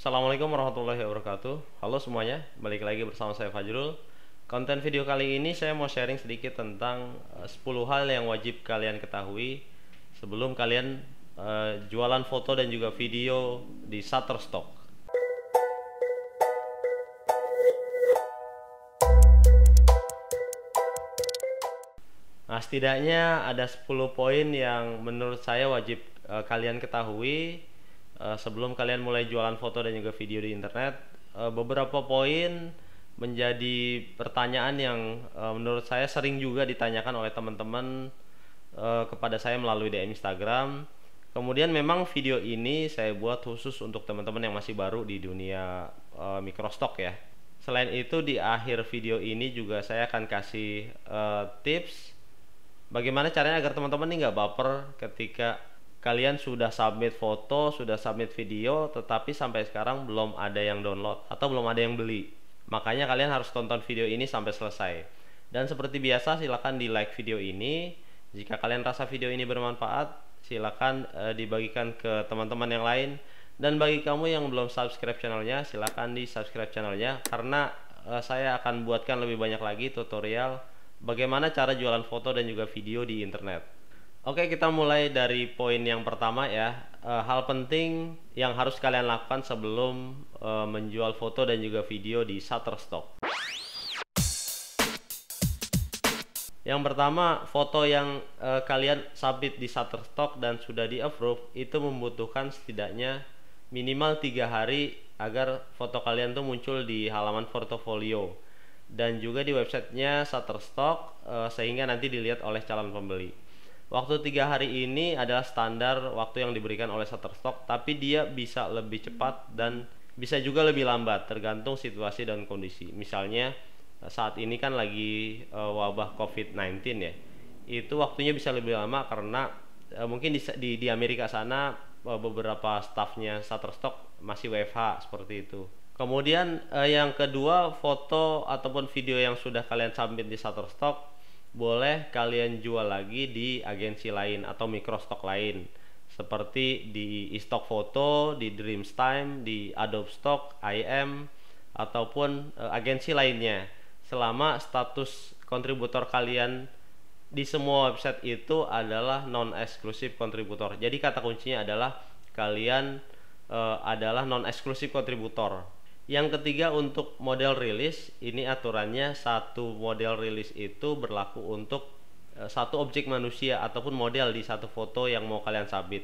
Assalamualaikum warahmatullahi wabarakatuh. Halo semuanya, balik lagi bersama saya Fajrul. Konten video kali ini saya mau sharing sedikit tentang eh, 10 hal yang wajib kalian ketahui Sebelum kalian eh, jualan foto dan juga video di Shutterstock. Nah, setidaknya ada 10 poin yang menurut saya wajib eh, kalian ketahui eh, sebelum kalian mulai jualan foto dan juga video di internet. Eh, beberapa poin menjadi pertanyaan yang eh, menurut saya sering juga ditanyakan oleh teman-teman eh, kepada saya melalui DM Instagram. Kemudian memang video ini saya buat khusus untuk teman-teman yang masih baru di dunia eh, microstock ya. Selain itu di akhir video ini juga saya akan kasih eh, tips bagaimana caranya agar teman-teman ini nggak baper ketika kalian sudah submit foto, sudah submit video, tetapi sampai sekarang belum ada yang download atau belum ada yang beli. Makanya kalian harus tonton video ini sampai selesai. Dan seperti biasa silakan di like video ini. Jika kalian rasa video ini bermanfaat, silakan eh, dibagikan ke teman-teman yang lain. Dan bagi kamu yang belum subscribe channelnya, silakan di subscribe channelnya karena eh, saya akan buatkan lebih banyak lagi tutorial bagaimana cara jualan foto dan juga video di internet. Oke, kita mulai dari poin yang pertama ya. E, hal penting yang harus kalian lakukan sebelum e, menjual foto dan juga video di Shutterstock. Yang pertama, foto yang e, kalian submit di Shutterstock dan sudah di approve itu membutuhkan setidaknya minimal tiga hari agar foto kalian tuh muncul di halaman portofolio dan juga di websitenya Shutterstock sehingga nanti dilihat oleh calon pembeli. Waktu tiga hari ini adalah standar waktu yang diberikan oleh Shutterstock, tapi dia bisa lebih cepat dan bisa juga lebih lambat tergantung situasi dan kondisi. Misalnya saat ini kan lagi e, wabah COVID-19 ya, itu waktunya bisa lebih lama karena e, mungkin di, di di Amerika sana e, beberapa stafnya Shutterstock masih WFH seperti itu. Kemudian eh, yang kedua foto ataupun video yang sudah kalian submit di Shutterstock boleh kalian jual lagi di agensi lain atau microstock lain. Seperti di iStock Foto, di Dreamstime, di Adobe Stock, IM ataupun eh, agensi lainnya. Selama status kontributor kalian di semua website itu adalah non eksklusif kontributor. Jadi kata kuncinya adalah kalian eh, adalah non eksklusif kontributor yang ketiga untuk model rilis, ini aturannya satu model rilis itu berlaku untuk e, satu objek manusia ataupun model di satu foto yang mau kalian submit.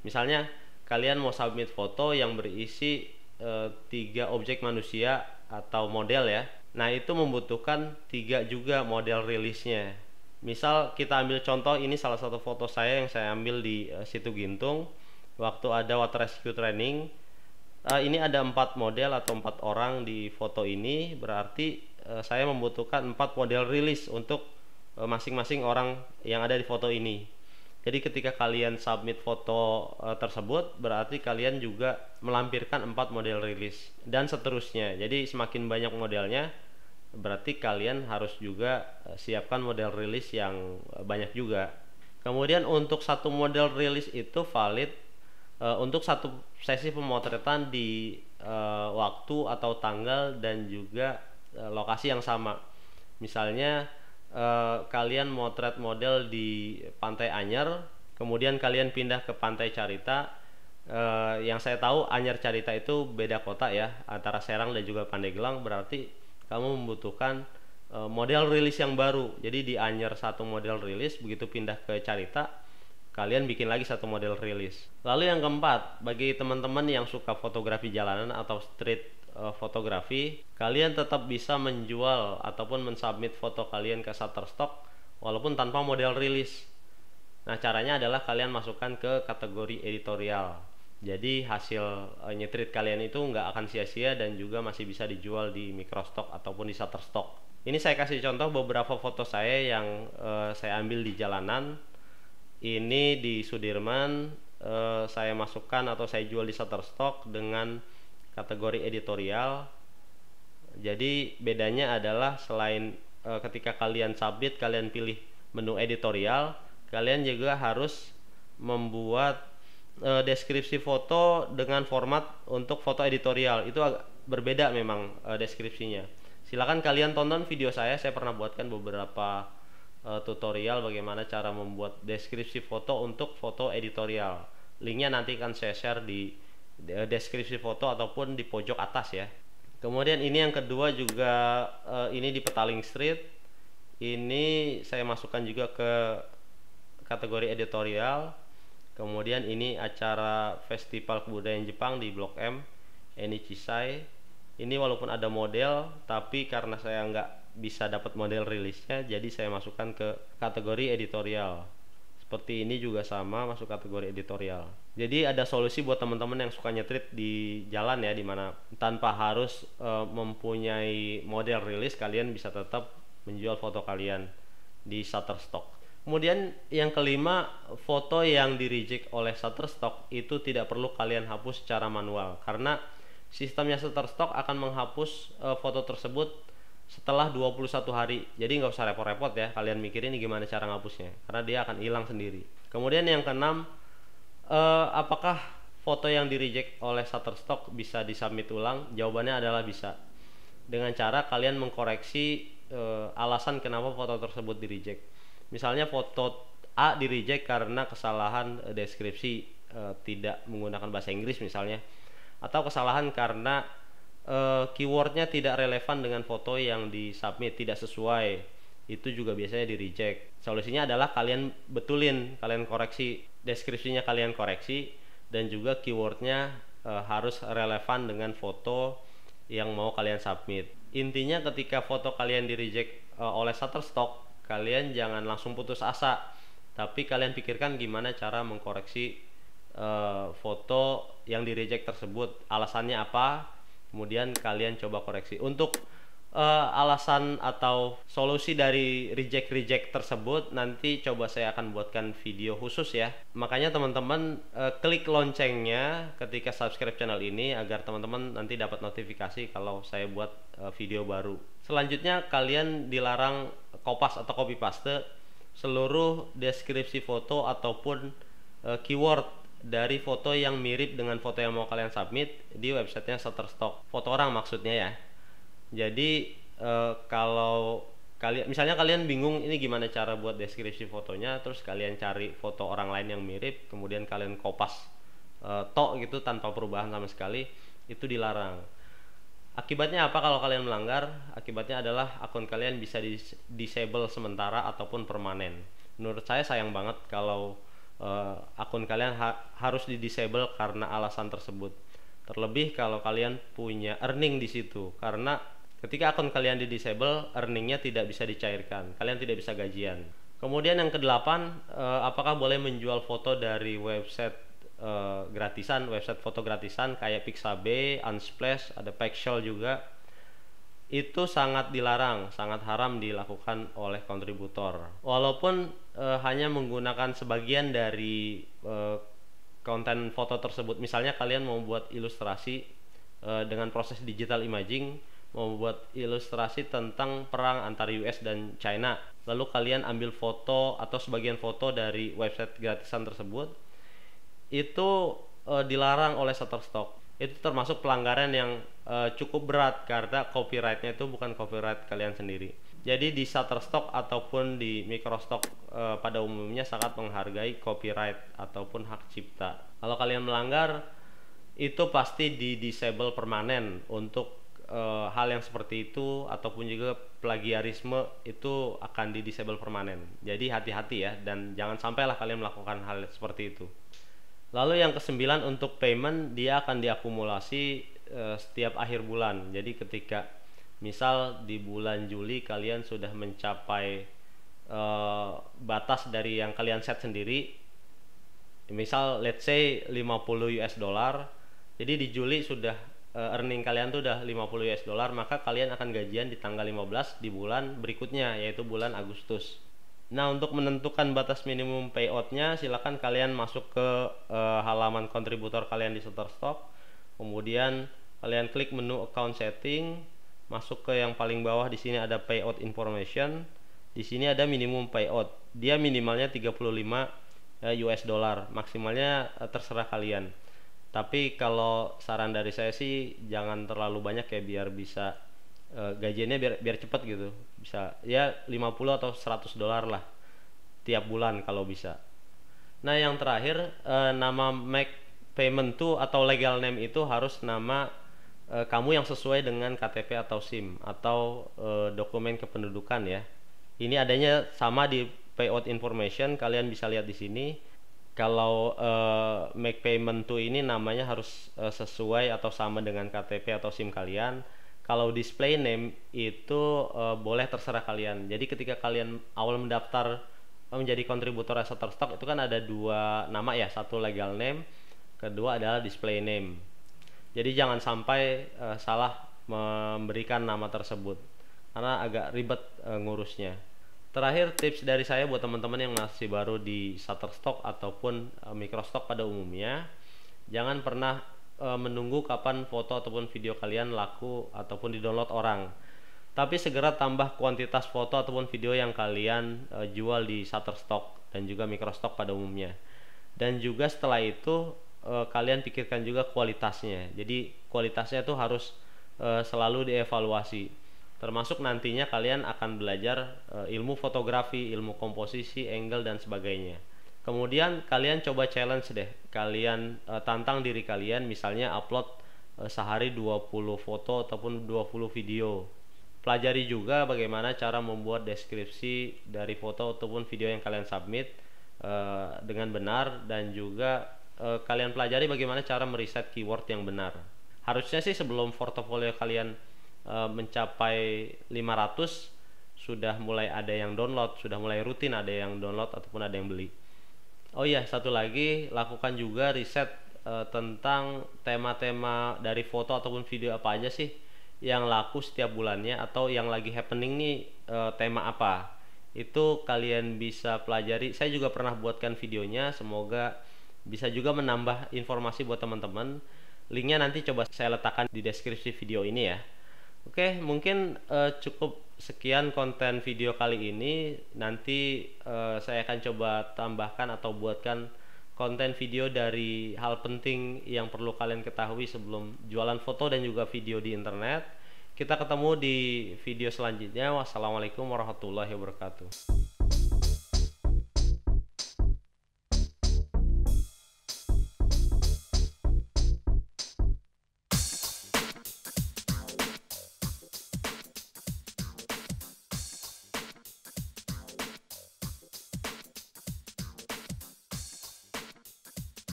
Misalnya kalian mau submit foto yang berisi e, tiga objek manusia atau model ya. Nah itu membutuhkan tiga juga model rilisnya. Misal kita ambil contoh ini salah satu foto saya yang saya ambil di e, situ Gintung waktu ada water rescue training uh, ini ada empat model atau empat orang di foto ini. Berarti uh, saya membutuhkan empat model rilis untuk eh, masing-masing uh, orang yang ada di foto ini. Jadi ketika kalian submit foto uh, tersebut berarti kalian juga melampirkan empat model rilis dan seterusnya. Jadi semakin banyak modelnya berarti kalian harus juga siapkan model rilis yang banyak juga. Kemudian untuk satu model rilis itu valid uh, untuk satu sesi pemotretan di uh, waktu atau tanggal dan juga uh, lokasi yang sama. Misalnya uh, kalian motret model di Pantai Anyer, kemudian kalian pindah ke Pantai Carita. Uh, yang saya tahu Anyer Carita itu beda kota ya antara Serang dan juga Pandeglang berarti kamu membutuhkan uh, model rilis yang baru. Jadi di Anyer satu model rilis begitu pindah ke Carita kalian bikin lagi satu model rilis. Lalu yang keempat, bagi teman-teman yang suka fotografi jalanan atau street uh, fotografi, kalian tetap bisa menjual ataupun mensubmit foto kalian ke Shutterstock walaupun tanpa model rilis. Nah, caranya adalah kalian masukkan ke kategori editorial. Jadi hasil uh, nyetrit kalian itu nggak akan sia-sia dan juga masih bisa dijual di microstock ataupun di Shutterstock. Ini saya kasih contoh beberapa foto saya yang uh, saya ambil di jalanan ini di Sudirman eh, saya masukkan atau saya jual di Shutterstock dengan kategori editorial. Jadi bedanya adalah selain eh, ketika kalian submit kalian pilih menu editorial kalian juga harus membuat uh, deskripsi foto dengan format untuk foto editorial. Itu agak berbeda memang uh, deskripsinya. Silakan kalian tonton video saya saya pernah buatkan beberapa uh, tutorial bagaimana cara membuat deskripsi foto untuk foto editorial. Linknya nanti akan saya share di deskripsi foto ataupun di pojok atas ya. Kemudian ini yang kedua juga uh, ini di Petaling Street. Ini saya masukkan juga ke kategori editorial. Kemudian ini acara festival kebudayaan Jepang di Blok M Enichisai. Ini walaupun ada model tapi karena saya nggak bisa dapat model rilisnya jadi saya masukkan ke kategori editorial. Seperti ini juga sama masuk kategori editorial. Jadi ada solusi buat teman-teman yang suka nyetrit di jalan ya di mana tanpa harus e, mempunyai model rilis kalian bisa tetap menjual foto kalian di Shutterstock. Kemudian yang kelima foto yang di reject oleh Shutterstock itu tidak perlu kalian hapus secara manual. Karena sistemnya Shutterstock akan menghapus e, foto tersebut setelah 21 hari jadi nggak usah repot-repot ya kalian mikirin ini gimana cara ngapusnya karena dia akan hilang sendiri. Kemudian yang keenam eh, apakah foto yang di reject oleh Shutterstock bisa disubmit ulang? Jawabannya adalah bisa. Dengan cara kalian mengkoreksi eh, alasan kenapa foto tersebut di reject misalnya foto A di reject karena kesalahan eh, deskripsi eh, tidak menggunakan bahasa Inggris misalnya atau kesalahan karena uh, keywordnya tidak relevan dengan foto yang disubmit tidak sesuai. Itu juga biasanya di reject. Solusinya adalah kalian betulin kalian koreksi deskripsinya kalian koreksi dan juga keywordnya uh, harus relevan dengan foto yang mau kalian submit. Intinya ketika foto kalian di reject uh, oleh Shutterstock kalian jangan langsung putus asa tapi kalian pikirkan gimana cara mengkoreksi uh, foto yang di reject tersebut. Alasannya apa kemudian kalian coba koreksi. Untuk uh, alasan atau solusi dari reject-reject tersebut nanti coba saya akan buatkan video khusus ya. Makanya teman-teman uh, klik loncengnya ketika subscribe channel ini agar teman-teman nanti dapat notifikasi kalau saya buat uh, video baru. Selanjutnya kalian dilarang kopas atau copy paste seluruh deskripsi foto ataupun uh, keyword dari foto yang mirip dengan foto yang mau kalian submit di websitenya Shutterstock. Foto orang maksudnya ya. Jadi e, kalau kalian misalnya kalian bingung ini gimana cara buat deskripsi fotonya terus kalian cari foto orang lain yang mirip kemudian kalian kopas e, tok gitu tanpa perubahan sama sekali itu dilarang. Akibatnya apa kalau kalian melanggar? Akibatnya adalah akun kalian bisa dis disable sementara ataupun permanen. Menurut saya sayang banget kalau uh, akun kalian ha harus di disable karena alasan tersebut. Terlebih kalau kalian punya earning di situ karena ketika akun kalian di disable earningnya tidak bisa dicairkan, kalian tidak bisa gajian. Kemudian yang kedelapan, uh, apakah boleh menjual foto dari website uh, gratisan, website foto gratisan kayak Pixabay, Unsplash, ada Pexel juga itu sangat dilarang, sangat haram dilakukan oleh kontributor. Walaupun e, hanya menggunakan sebagian dari e, konten foto tersebut, misalnya kalian mau buat ilustrasi e, dengan proses digital imaging, mau buat ilustrasi tentang perang antara US dan China, lalu kalian ambil foto atau sebagian foto dari website gratisan tersebut, itu e, dilarang oleh Shutterstock. Itu termasuk pelanggaran yang uh, cukup berat karena copyrightnya itu bukan copyright kalian sendiri. Jadi di Shutterstock ataupun di Microstock uh, pada umumnya sangat menghargai copyright ataupun hak cipta. Kalau kalian melanggar itu pasti di disable permanen untuk uh, hal yang seperti itu ataupun juga plagiarisme itu akan di disable permanen. Jadi hati-hati ya dan jangan sampailah kalian melakukan hal seperti itu. Lalu yang kesembilan untuk payment dia akan diakumulasi uh, setiap akhir bulan. Jadi ketika misal di bulan Juli kalian sudah mencapai uh, batas dari yang kalian set sendiri, misal let's say 50 US dollar. Jadi di Juli sudah uh, earning kalian tuh udah 50 US dollar, maka kalian akan gajian di tanggal 15 di bulan berikutnya yaitu bulan Agustus. Nah, untuk menentukan batas minimum payoutnya, silakan kalian masuk ke uh, halaman kontributor kalian di Shutterstock. Kemudian kalian klik menu account setting, masuk ke yang paling bawah di sini ada payout information. Di sini ada minimum payout. Dia minimalnya 35 uh, uh, US dollar maksimalnya uh, terserah kalian tapi kalau saran dari saya sih jangan terlalu banyak ya biar bisa uh, gajiannya biar biar cepet gitu bisa ya 50 atau 100 dolar lah tiap bulan kalau bisa nah yang terakhir nama make payment to atau legal name itu harus nama uh, kamu yang sesuai dengan KTP atau SIM atau uh, dokumen kependudukan ya ini adanya sama di payout information kalian bisa lihat di sini kalau uh, make payment to ini namanya harus uh, sesuai atau sama dengan KTP atau SIM kalian. Kalau display name itu uh, boleh terserah kalian. Jadi ketika kalian awal mendaftar menjadi kontributor Shutterstock itu kan ada dua nama ya, satu legal name, kedua adalah display name. Jadi jangan sampai uh, salah memberikan nama tersebut karena agak ribet uh, ngurusnya. Terakhir tips dari saya buat teman-teman yang masih baru di Shutterstock ataupun uh, Microstock pada umumnya, jangan pernah uh, menunggu kapan foto ataupun video kalian laku ataupun di-download orang. Tapi segera tambah kuantitas foto ataupun video yang kalian jual di Shutterstock dan juga Microstock pada umumnya. Dan juga setelah itu uh, kalian pikirkan juga kualitasnya. Jadi kualitasnya itu harus uh, selalu dievaluasi termasuk nantinya kalian akan belajar uh, ilmu fotografi, ilmu komposisi, angle dan sebagainya. Kemudian kalian coba challenge deh, kalian uh, tantang diri kalian misalnya upload uh, sehari 20 foto ataupun 20 video. Pelajari juga bagaimana cara membuat deskripsi dari foto ataupun video yang kalian submit uh, dengan benar dan juga uh, kalian pelajari bagaimana cara meriset keyword yang benar. Harusnya sih sebelum portofolio kalian e, mencapai 500 sudah mulai ada yang download, sudah mulai rutin ada yang download ataupun ada yang beli. Oh iya, satu lagi lakukan juga riset e, tentang tema-tema dari foto ataupun video apa aja sih yang laku setiap bulannya atau yang lagi happening nih e, tema apa. Itu kalian bisa pelajari. Saya juga pernah buatkan videonya, semoga bisa juga menambah informasi buat teman-teman. Linknya nanti coba saya letakkan di deskripsi video ini ya. Oke, mungkin uh, cukup sekian konten video kali ini. Nanti uh, saya akan coba tambahkan atau buatkan konten video dari hal penting yang perlu kalian ketahui sebelum jualan foto dan juga video di internet. Kita ketemu di video selanjutnya. Wassalamualaikum warahmatullahi wabarakatuh.